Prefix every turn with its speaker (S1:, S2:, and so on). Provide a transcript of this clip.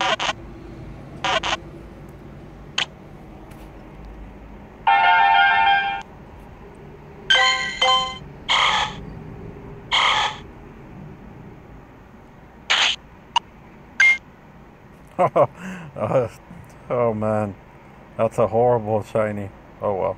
S1: Oh, oh, oh man, that's a horrible shiny. Oh well.